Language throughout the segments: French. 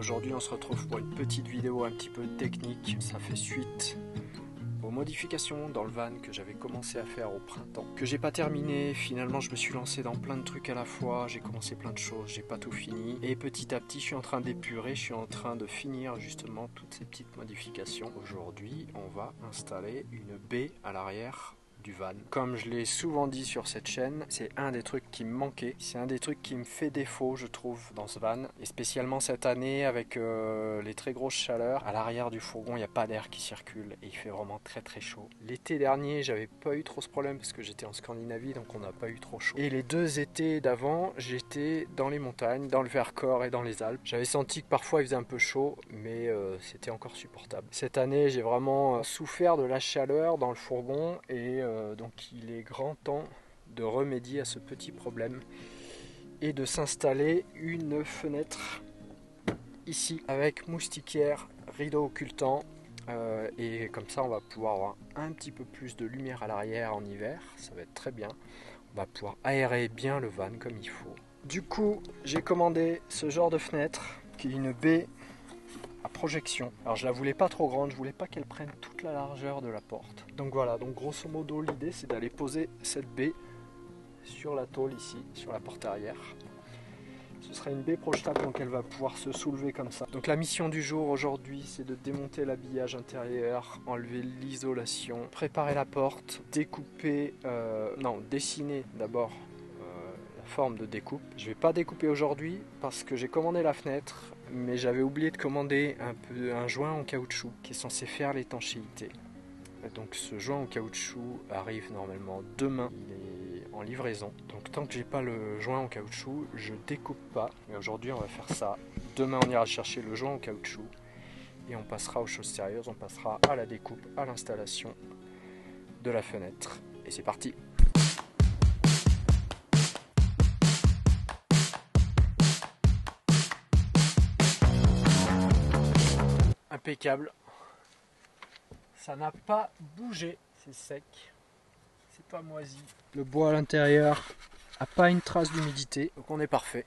Aujourd'hui on se retrouve pour une petite vidéo un petit peu technique. Ça fait suite aux modifications dans le van que j'avais commencé à faire au printemps. Que j'ai pas terminé, finalement je me suis lancé dans plein de trucs à la fois, j'ai commencé plein de choses, j'ai pas tout fini. Et petit à petit je suis en train d'épurer, je suis en train de finir justement toutes ces petites modifications. Aujourd'hui on va installer une baie à l'arrière du van. Comme je l'ai souvent dit sur cette chaîne, c'est un des trucs qui me manquait. C'est un des trucs qui me fait défaut, je trouve, dans ce van. Et spécialement cette année, avec euh, les très grosses chaleurs, à l'arrière du fourgon, il n'y a pas d'air qui circule et il fait vraiment très très chaud. L'été dernier, j'avais pas eu trop ce problème parce que j'étais en Scandinavie, donc on n'a pas eu trop chaud. Et les deux étés d'avant, j'étais dans les montagnes, dans le Vercors et dans les Alpes. J'avais senti que parfois il faisait un peu chaud, mais euh, c'était encore supportable. Cette année, j'ai vraiment souffert de la chaleur dans le fourgon et euh, donc il est grand temps de remédier à ce petit problème et de s'installer une fenêtre ici avec moustiquaire, rideau occultant euh, et comme ça on va pouvoir avoir un petit peu plus de lumière à l'arrière en hiver, ça va être très bien. On va pouvoir aérer bien le van comme il faut. Du coup j'ai commandé ce genre de fenêtre qui est une baie Alors je la voulais pas trop grande, je voulais pas qu'elle prenne toute la largeur de la porte. Donc voilà, donc grosso modo l'idée c'est d'aller poser cette baie sur la tôle ici, sur la porte arrière. Ce sera une baie projetable donc elle va pouvoir se soulever comme ça. Donc la mission du jour aujourd'hui c'est de démonter l'habillage intérieur, enlever l'isolation, préparer la porte, découper, euh, non dessiner d'abord euh, la forme de découpe. Je vais pas découper aujourd'hui parce que j'ai commandé la fenêtre mais j'avais oublié de commander un, joint en caoutchouc qui est censé faire l'étanchéité. Donc ce joint en caoutchouc arrive normalement demain, il est en livraison. Donc tant que j'ai pas le joint en caoutchouc, je découpe pas. Mais aujourd'hui on va faire ça. Demain on ira chercher le joint en caoutchouc et on passera aux choses sérieuses, on passera à la découpe, à l'installation de la fenêtre. Et c'est parti Impeccable. Ça n'a pas bougé, c'est sec. C'est pas moisi. Le bois à l'intérieur a pas une trace d'humidité, donc on est parfait.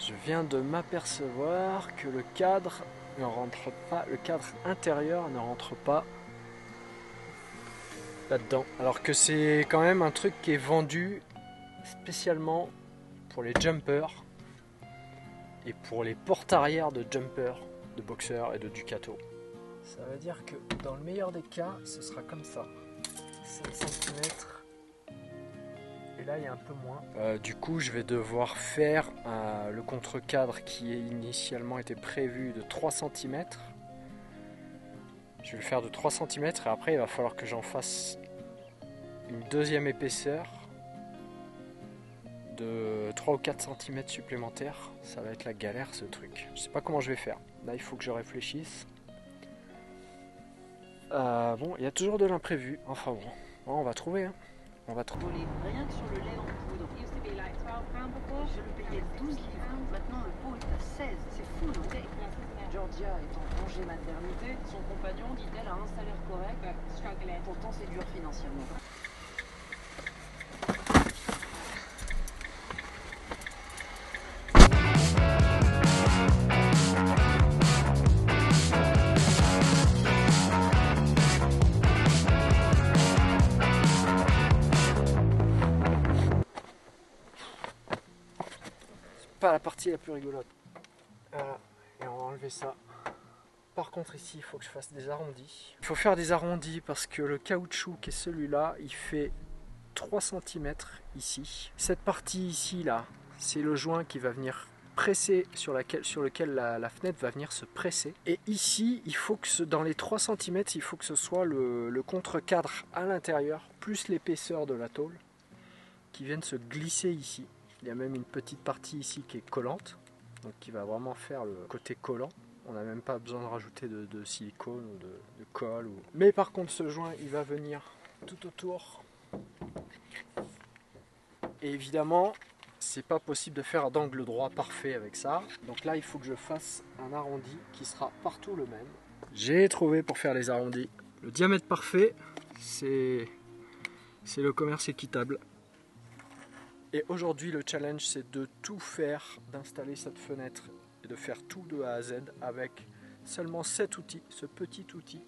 Je viens de m'apercevoir que le cadre ne rentre pas, le cadre intérieur ne rentre pas là-dedans. Alors que c'est quand même un truc qui est vendu spécialement pour les jumpers et pour les portes arrière de jumpers, de boxers et de Ducato. Ça veut dire que dans le meilleur des cas, ce sera comme ça. 5 cm. Là, il y a un peu moins. Euh, du coup, je vais devoir faire euh, le contre-cadre qui est initialement été prévu de 3 cm. Je vais le faire de 3 cm et après, il va falloir que j'en fasse une deuxième épaisseur de 3 ou 4 cm supplémentaires. Ça va être la galère ce truc. Je sais pas comment je vais faire. Là, il faut que je réfléchisse. Euh, bon, il y a toujours de l'imprévu. Enfin bon, bon on va trouver. Hein. On va trouver. Rien que sur le lait en poudre. Je le payais 12 livres. Maintenant, le pot est à 16. C'est fou, non? Georgia est en congé maternité. Son compagnon, dit-elle, a un salaire correct. Pourtant, c'est dur financièrement. Pas la partie la plus rigolote. Voilà, et on va enlever ça. Par contre ici, il faut que je fasse des arrondis. Il faut faire des arrondis parce que le caoutchouc qui est celui-là, il fait 3 cm ici. Cette partie ici, là, c'est le joint qui va venir presser sur, laquelle, sur lequel la, la, fenêtre va venir se presser. Et ici, il faut que ce, dans les 3 cm, il faut que ce soit le, le contre-cadre à l'intérieur, plus l'épaisseur de la tôle, qui viennent se glisser ici. Il y a même une petite partie ici qui est collante, donc qui va vraiment faire le côté collant. On n'a même pas besoin de rajouter de, silicone ou de, colle. Mais par contre, ce joint, il va venir tout autour. Et évidemment, c'est pas possible de faire d'angle droit parfait avec ça. Donc là, il faut que je fasse un arrondi qui sera partout le même. J'ai trouvé pour faire les arrondis. Le diamètre parfait, c'est le commerce équitable. Et aujourd'hui, le challenge, c'est de tout faire, d'installer cette fenêtre et de faire tout de A à Z avec seulement cet outil, ce petit outil.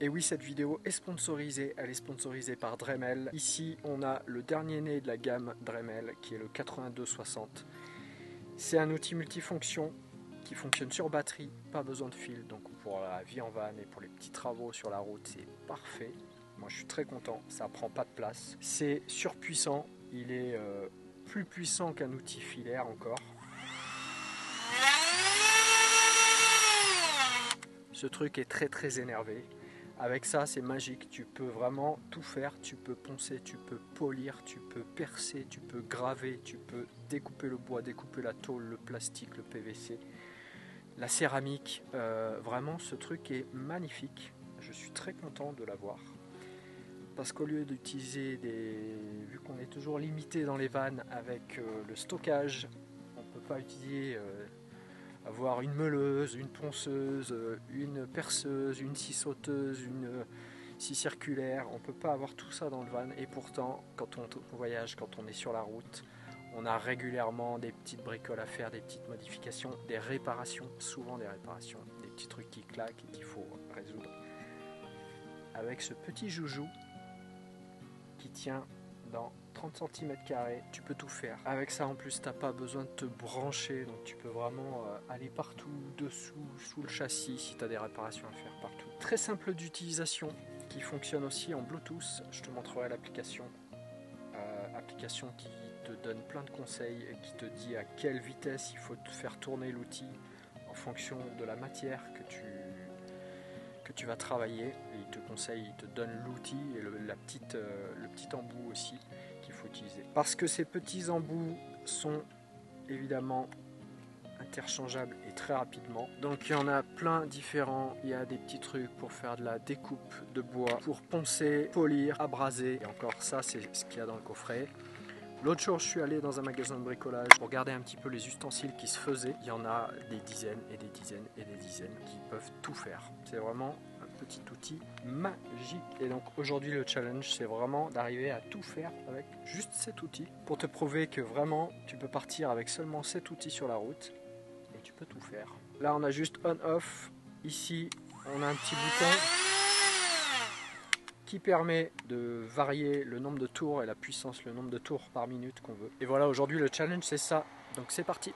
Et oui, cette vidéo est sponsorisée, elle est sponsorisée par Dremel. Ici, on a le dernier né de la gamme Dremel qui est le 8260. C'est un outil multifonction qui fonctionne sur batterie, pas besoin de fil, donc pour la vie en van et pour les petits travaux sur la route, c'est parfait. Moi, je suis très content, ça prend pas de place. C'est surpuissant, il est euh, plus puissant qu'un outil filaire encore. Ce truc est très très énervé. Avec ça, c'est magique. Tu peux vraiment tout faire. Tu peux poncer, tu peux polir, tu peux percer, tu peux graver, tu peux découper le bois, découper la tôle, le plastique, le PVC, la céramique. Euh, vraiment, ce truc est magnifique. Je suis très content de l'avoir. Parce qu'au lieu d'utiliser des. Vu qu'on est toujours limité dans les vannes avec euh, le stockage, on ne peut pas utiliser. Euh, avoir une meuleuse, une ponceuse, une perceuse, une scie sauteuse, une scie circulaire. On ne peut pas avoir tout ça dans le van. Et pourtant, quand on voyage, quand on est sur la route, on a régulièrement des petites bricoles à faire, des petites modifications, des réparations, souvent des réparations, des petits trucs qui claquent et qu'il faut résoudre. Avec ce petit joujou qui tient dans 30 cm, tu peux tout faire. Avec ça en plus, t'as pas besoin de te brancher, donc tu peux vraiment euh, aller partout, dessous, sous le châssis si tu as des réparations à faire partout. Très simple d'utilisation, qui fonctionne aussi en Bluetooth. Je te montrerai l'application. Euh, application qui te donne plein de conseils et qui te dit à quelle vitesse il faut faire tourner l'outil en fonction de la matière que tu vas travailler il te conseille, il te donne l'outil et euh, le petit embout aussi faut utiliser. Parce que ces petits embouts sont évidemment interchangeables et très rapidement. Donc il y en a plein différents. Il y a des petits trucs pour faire de la découpe de bois, pour poncer, polir, abraser. Et encore ça, c'est ce qu'il y a dans le coffret. L'autre jour, je suis allé dans un magasin de bricolage pour regarder un petit peu les ustensiles qui se faisaient. Il y en a des dizaines et des dizaines et des dizaines qui peuvent tout faire. C'est vraiment petit outil magique. Et donc aujourd'hui le challenge c'est vraiment d'arriver à tout faire avec juste cet outil pour te prouver que vraiment tu peux partir avec seulement cet outil sur la route et tu peux tout faire. Là on a juste on-off. Ici on a un petit bouton qui permet de varier le nombre de tours et la puissance, le nombre de tours par minute qu'on veut. Et voilà aujourd'hui le challenge c'est ça. Donc c'est parti.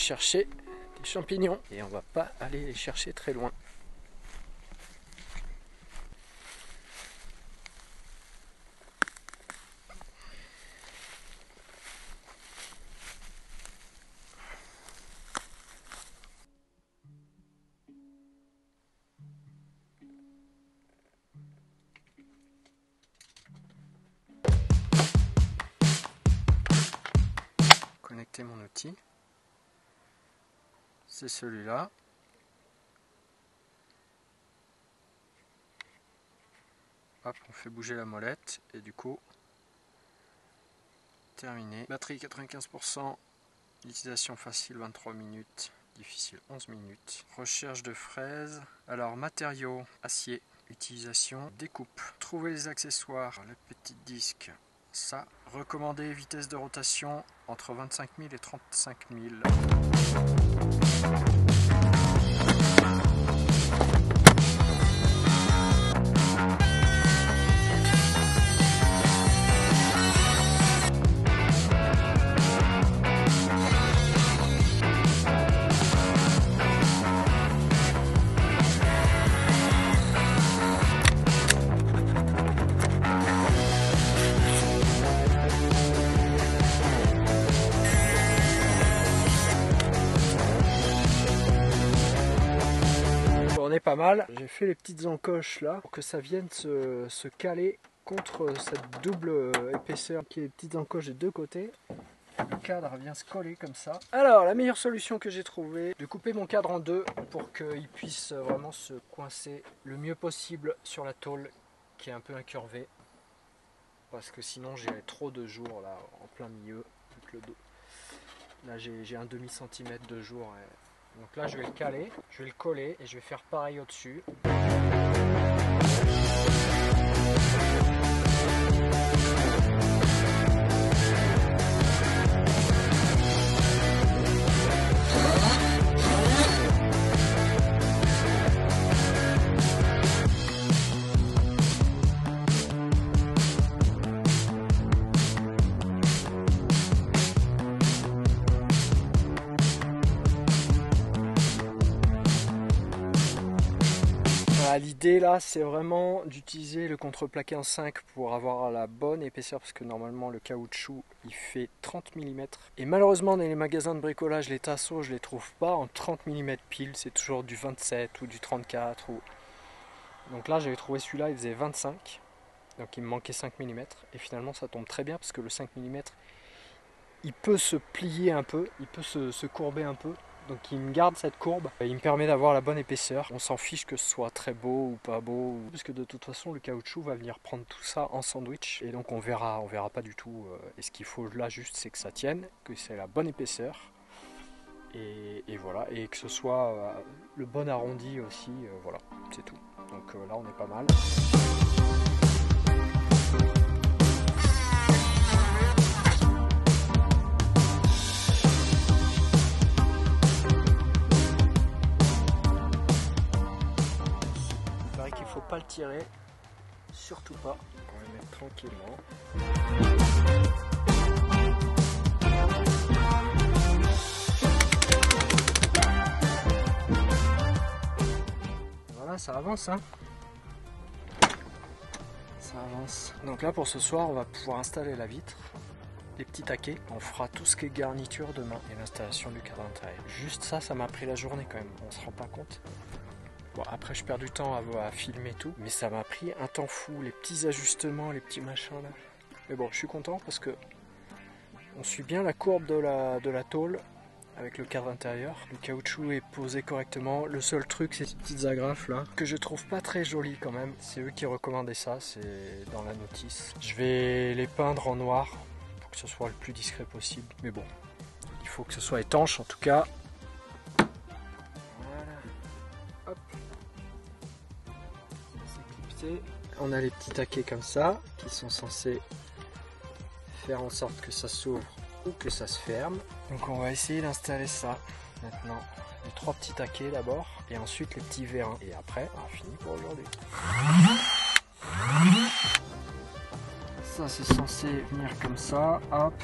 Chercher des champignons et on va pas aller les chercher très loin. connecter mon outil c'est celui-là. Hop, on fait bouger la molette et du coup, terminé. Batterie 95%, utilisation facile 23 minutes, difficile 11 minutes. Recherche de fraises. Alors matériaux, acier, utilisation, découpe. Trouver les accessoires, le petit disque, ça. Recommandé vitesse de rotation entre 25 000 et 35 000. Mal. J'ai fait les petites encoches là pour que ça vienne se, caler contre cette double épaisseur qui est les petites encoches des deux côtés. Le cadre vient se coller comme ça. Alors la meilleure solution que j'ai trouvée, de couper mon cadre en deux pour qu'il puisse vraiment se coincer le mieux possible sur la tôle qui est un peu incurvée. Parce que sinon j'ai trop de jours là en plein milieu. le dos. Là j'ai un demi centimètre de jour. et- Donc là je vais le caler, je vais le coller et je vais faire pareil au-dessus. L'idée là, c'est vraiment d'utiliser le contreplaqué en 5 pour avoir la bonne épaisseur parce que normalement le caoutchouc il fait 30 mm. Et malheureusement, dans les magasins de bricolage, les tasseaux je les trouve pas en 30 mm pile, c'est toujours du 27 ou du 34. Ou... Donc là, j'avais trouvé celui-là, il faisait 25. Donc il me manquait 5 mm. Et finalement, ça tombe très bien parce que le 5 mm il peut se plier un peu, il peut se, se courber un peu. Donc il me garde cette courbe, il me permet d'avoir la bonne épaisseur. On s'en fiche que ce soit très beau ou pas beau, parce que de toute façon le caoutchouc va venir prendre tout ça en sandwich, et donc on verra, on verra pas du tout. euh, et ce qu'il faut là juste, c'est que ça tienne, que c'est la bonne épaisseur, et, et voilà, et que ce soit euh, le bon arrondi aussi, euh, voilà, c'est tout. Donc euh, là on est pas mal. Qu'il faut pas le tirer, surtout pas. On va le mettre tranquillement. Voilà, ça avance, hein. Ça avance. Donc là, pour ce soir, on va pouvoir installer la vitre, les petits taquets. On fera tout ce qui est garniture demain et l'installation du cadre intérieur. Juste ça, ça m'a pris la journée quand même. On se rend pas compte. Bon, après, je perds du temps à, filmer tout, mais ça m'a pris un temps fou. Les petits ajustements, les petits machins là. Mais bon, je suis content parce que on suit bien la courbe de la, de la tôle avec le cadre intérieur. Le caoutchouc est posé correctement. Le seul truc, c'est ces petites agrafes là que je trouve pas très jolies quand même. C'est eux qui recommandaient ça, c'est dans la notice. Je vais les peindre en noir pour que ce soit le plus discret possible. Mais bon, il faut que ce soit étanche en tout cas. On a les petits taquets comme ça qui sont censés faire en sorte que ça s'ouvre ou que ça se ferme. Donc on va essayer d'installer ça maintenant. Les trois petits taquets d'abord et ensuite les petits vérins. Et après, on a fini pour aujourd'hui. Ça c'est censé venir comme ça. Hop.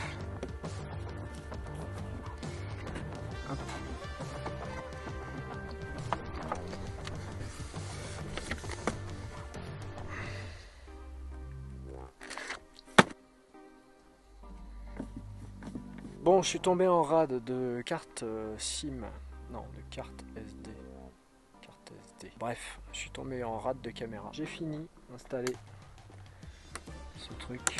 Je suis tombé en rade de carte euh, SIM. Non, de carte SD. Carte SD. Bref, je suis tombé en rade de caméra. J'ai fini d'installer ce truc.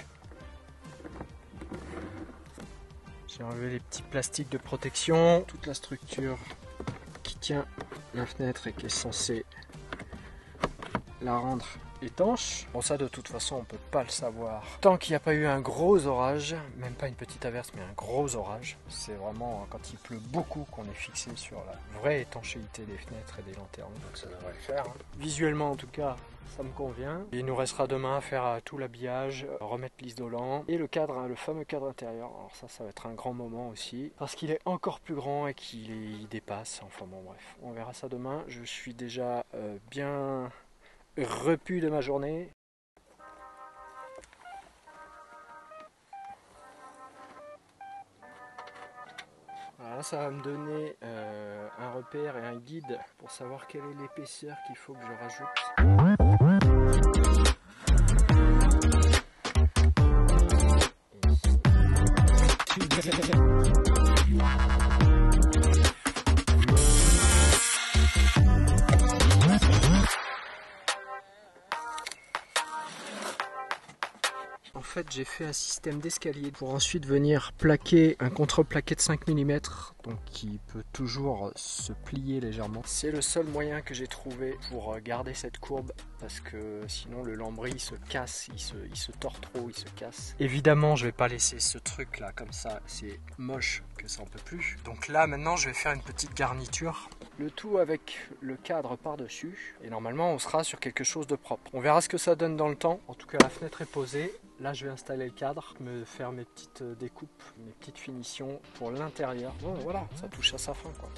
J'ai enlevé les petits plastiques de protection, toute la structure qui tient la fenêtre et qui est censée la rendre étanche. Bon ça de toute façon on peut pas le savoir. Tant qu'il n'y a pas eu un gros orage, même pas une petite averse mais un gros orage, c'est vraiment quand il pleut beaucoup qu'on est fixé sur la vraie étanchéité des fenêtres et des lanternes. Donc ça devrait le faire. hein. Visuellement en tout cas ça me convient. Il nous restera demain à faire euh, tout l'habillage, euh, remettre l'isolant et le cadre, hein, le fameux cadre intérieur. Alors ça, ça va être un grand moment aussi parce qu'il est encore plus grand et qu'il dépasse. Enfin bon, bref, on verra ça demain. Je suis déjà euh, bien repu de ma journée. Voilà, ça va me donner euh, un repère et un guide pour savoir quelle est l'épaisseur qu'il faut que je rajoute. fait, j'ai fait un système d'escalier pour ensuite venir plaquer un contreplaqué de 5 mm, donc qui peut toujours se plier légèrement. C'est le seul moyen que j'ai trouvé pour garder cette courbe, parce que sinon le lambris se casse, il se, il se tord trop, il se casse. Évidemment, je vais pas laisser ce truc là comme ça, c'est moche que ça en peut plus. Donc là, maintenant, je vais faire une petite garniture. Le tout avec le cadre par-dessus. Et normalement, on sera sur quelque chose de propre. On verra ce que ça donne dans le temps. En tout cas, la fenêtre est posée. Là, je vais installer le cadre, me faire mes petites euh, découpes, mes petites finitions pour l'intérieur. Bon, voilà, ça touche à sa fin, quoi.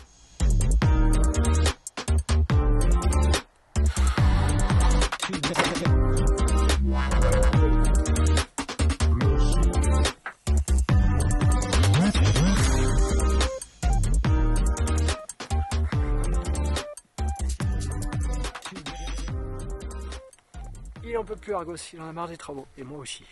Plus Argos, il en a marre des travaux. Et moi aussi.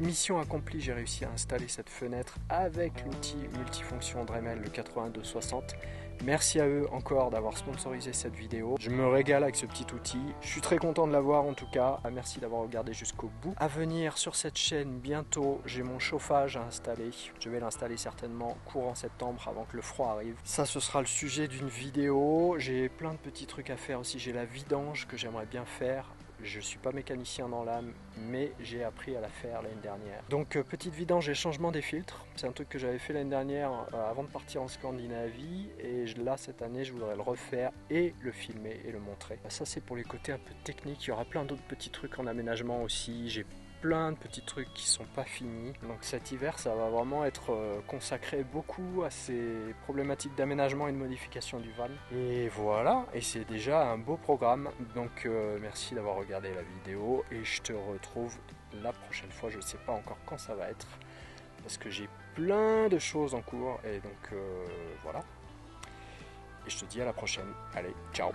Mission accomplie, j'ai réussi à installer cette fenêtre avec l'outil multifonction Dremel le 8260. Merci à eux encore d'avoir sponsorisé cette vidéo. Je me régale avec ce petit outil. Je suis très content de l'avoir en tout cas. Merci d'avoir regardé jusqu'au bout. À venir sur cette chaîne bientôt, j'ai mon chauffage à installer. Je vais l'installer certainement courant septembre avant que le froid arrive. Ça, ce sera le sujet d'une vidéo. J'ai plein de petits trucs à faire aussi. J'ai la vidange que j'aimerais bien faire je ne suis pas mécanicien dans l'âme, mais j'ai appris à la faire l'année dernière. Donc euh, petite vidange et changement des filtres. C'est un truc que j'avais fait l'année dernière euh, avant de partir en Scandinavie. Et là, cette année, je voudrais le refaire et le filmer et le montrer. Ça, c'est pour les côtés un peu techniques. Il y aura plein d'autres petits trucs en aménagement aussi. Plein de petits trucs qui sont pas finis. Donc cet hiver, ça va vraiment être euh, consacré beaucoup à ces problématiques d'aménagement et de modification du van. Et voilà, et c'est déjà un beau programme. Donc euh, merci d'avoir regardé la vidéo et je te retrouve la prochaine fois. Je ne sais pas encore quand ça va être parce que j'ai plein de choses en cours et donc euh, voilà. Et je te dis à la prochaine. Allez, ciao